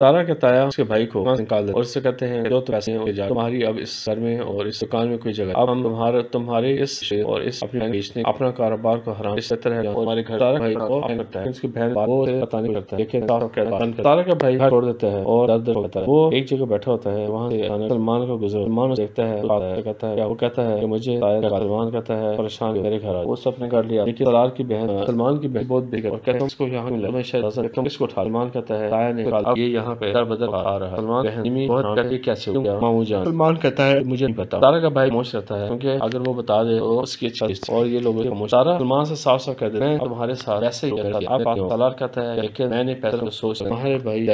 तारा कहता है उसके भाई को निकाल दे और उससे कहते हैं जो तो पैसे हैं तुम्हारी अब इस घर में और इस दुकान में कोई जगह अब हम तुम्हारे तुम्हारे इस और इस अपने बेचने, अपना कारोबार को हराम इस तरह हमारे घर तारा भाई को करता है। उसकी बहन वो पता नहीं करता लेकिन तारा का भाई छोड़ देता है और दर्द होता है। वो एक जगह बैठा होता है, वहाँ सलमान को गुजर, सलमान देखता है कहता है वो कहता है मुझे सलमान कहता है, परेशान मेरे घर वो सबने कर लिया। लेकिन सलार की बहन, सलमान की बहन बहुत बिगड़ कहता है उसको यहाँ इसको सलमान कहता है ये यहाँ यहाँ पे दर बदर आ रहा है। सलमान बहन कैसे हो गया? मामू जान? सलमान कहता है मुझे नहीं पता। तारा का भाई मोश रहता है क्योंकि अगर वो बता दे तो उसकी इच्छा और ये लोग तारा सलमान से साफ़ साफ़ कह दे मैं तुम्हारे साथ ऐसे ही आप कहता है। लेकिन मैंने पैसा सोच हमारे भाई